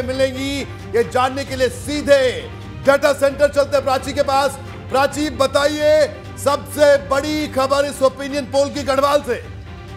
सीटें मिलेंगी। ये जानने के लिए सीधे डाटा सेंटर चलते प्राची के पास। प्राची, बताइए, सबसे बड़ी खबर इस ओपिनियन पोल की गढ़वाल से।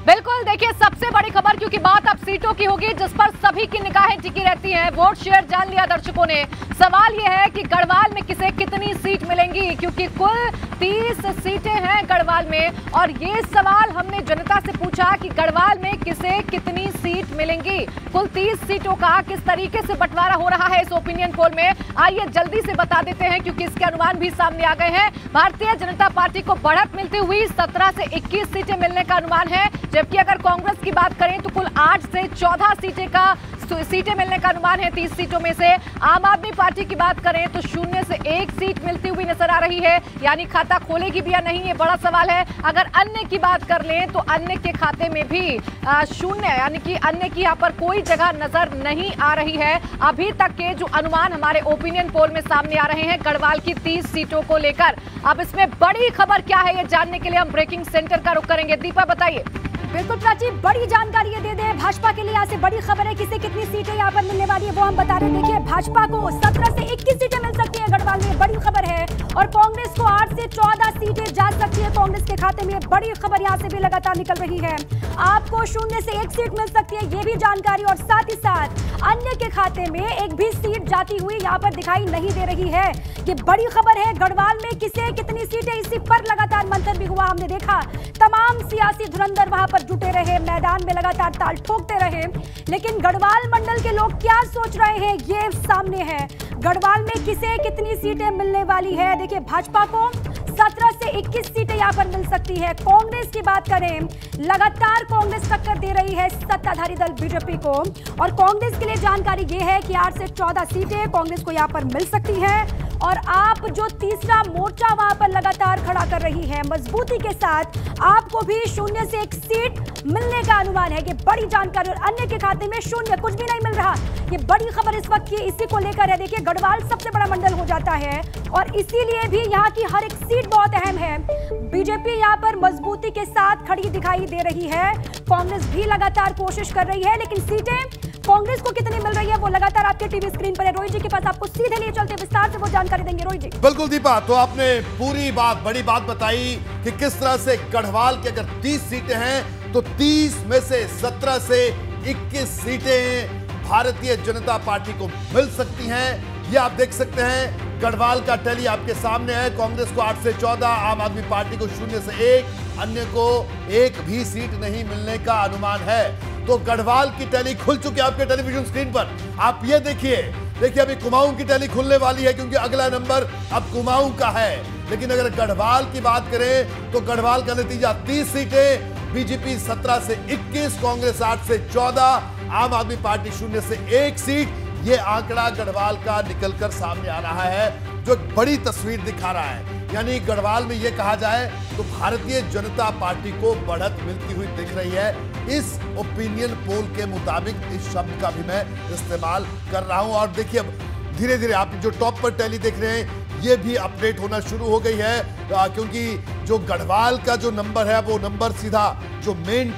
बिल्कुल, देखिए, सबसे बड़ी खबर, क्योंकि बात अब सीटों की होगी, जिस पर सभी की निगाहें टिकी रहती हैं। वोट शेयर जान लिया दर्शकों ने। सवाल यह है कि गढ़वाल में किसे कितनी सीट मिलेंगी, क्योंकि कुल 30 सीटें हैं गढ़वाल में। और ये सवाल हमने जनता से पूछा कि गढ़वाल में किसे कितनी सीट मिलेंगी कुल 30 सीटों का किस तरीके से बंटवारा हो रहा है इस ओपिनियन पोल में? आइए जल्दी से बता देते हैं, क्योंकि इसके अनुमान भी सामने आ गए हैं। भारतीय जनता पार्टी को बढ़त मिलती हुई सत्रह से इक्कीस सीटें मिलने का अनुमान है। जबकि अगर कांग्रेस की बात करें तो कुल आठ से चौदह सीटें का सीटें मिलने का अनुमान है, तीस सीटों में से। आम आदमी पार्टी की बात करें तो शून्य से एक सीट मिलती हुई नज़र आ रही है। यानी खाता खोलेगी भी या नहीं, ये बड़ा सवाल है। अगर अन्य की बात कर लें तो अन्य के खाते में भी शून्य, यानी कि अन्य की यहाँ पर कोई जगह नज़र नहीं आ रही है। अभी तक के जो अनुमान हमारे ओपिनियन पोल में सामने आ रहे हैं, गढ़वाल की तीस सीटों को लेकर। अब इसमें बड़ी खबर क्या है, ये जानने के लिए हम ब्रेकिंग सेंटर का रुख करेंगे। दीपा, बताइए। बिल्कुल प्राची, बड़ी जानकारी ये दे भाजपा के लिए। यहाँ से बड़ी खबर है, किसे कितनी सीटें यहाँ पर मिलने वाली है, वो हम बता रहे हैं। देखिए, भाजपा को 17 से 21 सीटें मिल सकती है गढ़वाल में बड़ी खबर है। और कांग्रेस को 8 से 14 सीटें जा सकती है कांग्रेस के खाते में बड़ी खबर यहाँ से भी लगातार निकल रही है। आपको शून्य से एक सीट मिल सकती है, ये भी जानकारी और साथ ही साथ अन्य के खाते में एक भी जाती हुई यहाँ पर दिखाई नहीं दे रही है। ये बड़ी खबर है, गढ़वाल में किसे, कितनी सीटें इसी पर लगातार मंथन भी हुआ, हमने देखा। तमाम सियासी धुरंधर वहाँ पर जुटे रहे, मैदान में लगातार ताल ठोकते रहे। लेकिन गढ़वाल मंडल के लोग क्या सोच रहे हैं, ये सामने है। गढ़वाल में किसे, कितनी सीटें मिलने वाली है? देखिए, भाजपा को 17 से 21 सीटें यहाँ पर मिल सकती है। कांग्रेस की बात करें, लगातार कांग्रेस टक्कर दे रही है सत्ताधारी दल बीजेपी को। और कांग्रेस के लिए जानकारी ये है कि आठ से 14 सीटें कांग्रेस को यहाँ पर मिल सकती है। और आप जो तीसरा मोर्चा वहाँ पर लगातार खड़ा कर रही है, मजबूती के साथ आपको भी शून्य से एक सीट मिलने का अनुमान है ये बड़ी जानकारी और अन्य के खाते में शून्य, कुछ भी नहीं मिल रहा। ये बड़ी खबर इस वक्त की इसी को लेकर है। देखिए, गढ़वाल सबसे बड़ा मंडल हो जाता है और इसीलिए भी यहाँ की हर एक सीट बहुत अहम है। बीजेपी यहाँ पर मजबूती के साथ खड़ी दिखाई दे रही है। कांग्रेस भी लगातार कोशिश कर रही है, लेकिन सीटें कांग्रेस को कितनी मिल रही है वो लगातार आपके टीवी स्क्रीन पर है। रोहित जी के पास आपको सीधे लिए चलते विस्तार से वो जानकारी देंगे। रोहित जी। बिल्कुल दीपा तो आपने पूरी बात, बड़ी बात बताई कि किस तरह से गढ़वाल की अगर 30 सीटें हैं तो 30 में से 17 से 21 सीटें भारतीय जनता पार्टी को मिल सकती हैं। ये आप देख सकते हैं, गढ़वाल का टैली आपके सामने है। कांग्रेस को 8 से 14 आम आदमी पार्टी को शून्य से एक, अन्य को एक भी सीट नहीं मिलने का अनुमान है। तो गढ़वाल की टैली खुल चुकी है आपके टेलीविज़न स्क्रीन पर। आप ये देखिए देखिए अभी कुमाऊं की टैली खुलने वाली है क्योंकि अगला नंबर अब कुमाऊं का है। लेकिन अगर गढ़वाल की बात करें तो गढ़वाल का नतीजा 30 सीटें बीजेपी 17 से 21 कांग्रेस 8 से 14 आम आदमी पार्टी शून्य से एक सीट। ये आंकड़ा गढ़वाल का निकलकर सामने आ रहा है, जो एक बड़ी तस्वीर दिखा रहा है। यानी गढ़वाल में ये कहा जाए तो भारतीय जनता पार्टी को बढ़त मिलती हुई दिख रही है। इस ओपिनियन पोल के मुताबिक इस शब्द का भी मैं इस्तेमाल कर रहा हूँ। और देखिए धीरे धीरे आप जो टॉप पर टैली देख रहे हैं, ये भी अपडेट होना शुरू हो गई है क्योंकि जो गढ़वाल का जो नंबर है वो नंबर सीधा जो मेन